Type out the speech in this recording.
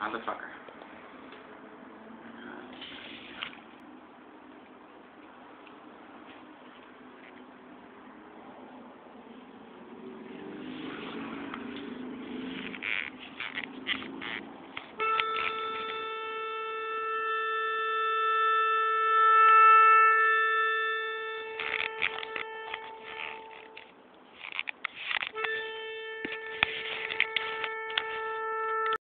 on the fucker.